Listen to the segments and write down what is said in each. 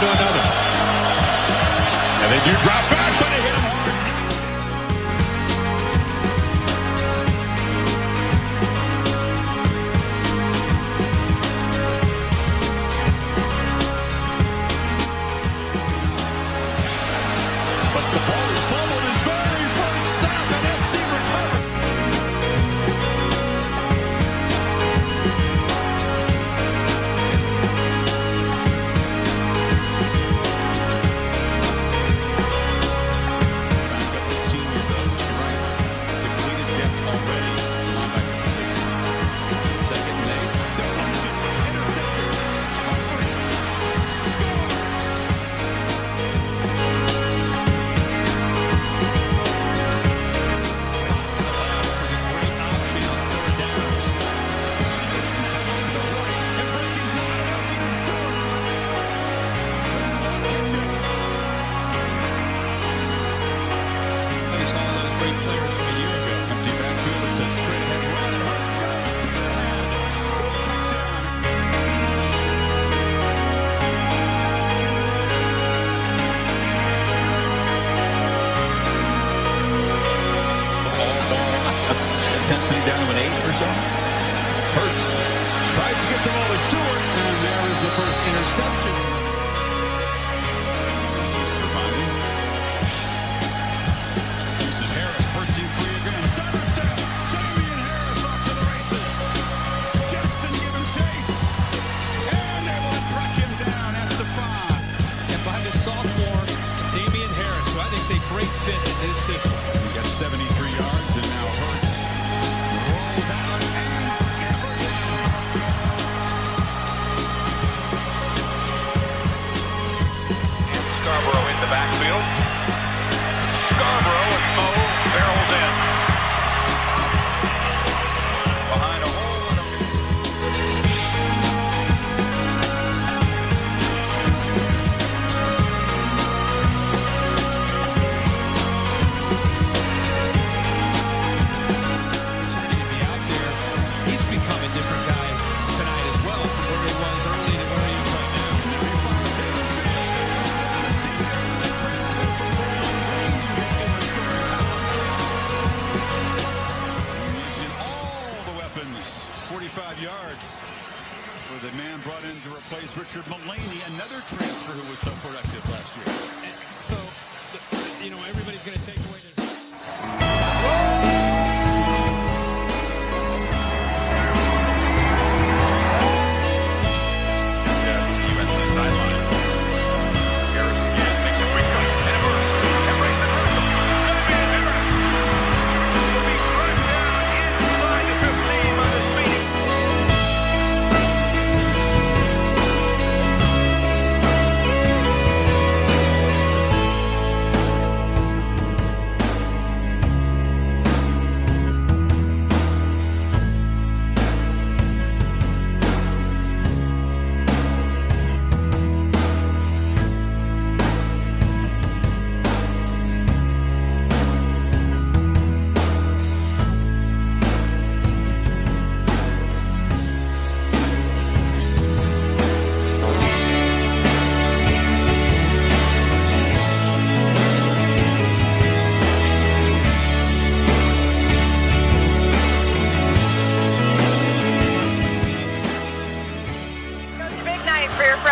to another. And they do drop back. Or. Hurts tries to get the ball to Stewart, and there is the first interception. Surviving. This is Harris, free again. Step. Damien Harris off to the races. Jackson chase. And able to track him down at the five. And by the sophomore, Damien Harris, I think a great fit in this system. Backfield. 45 yards for the man brought in to replace Richard Mullaney, another transfer who was so productive last year. So,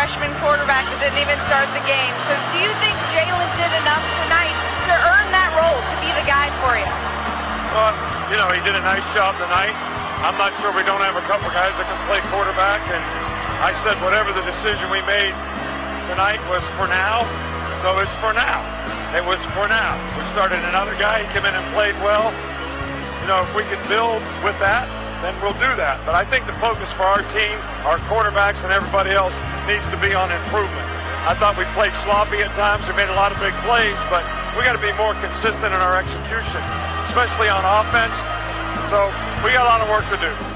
freshman quarterback that didn't even start the game. So do you think Jalen did enough tonight to earn that role, to be the guy for you? Well, you know, he did a nice job tonight. I'm not sure we don't have a couple guys that can play quarterback, and I said whatever the decision we made tonight was for now, so it's for now. It was for now. We started another guy. He came in and played well. You know, if we can build with that, then we'll do that. But I think the focus for our team, our quarterbacks, and everybody else needs to be on improvement. I thought we played sloppy at times. We made a lot of big plays, but we got to be more consistent in our execution, especially on offense. So we got a lot of work to do.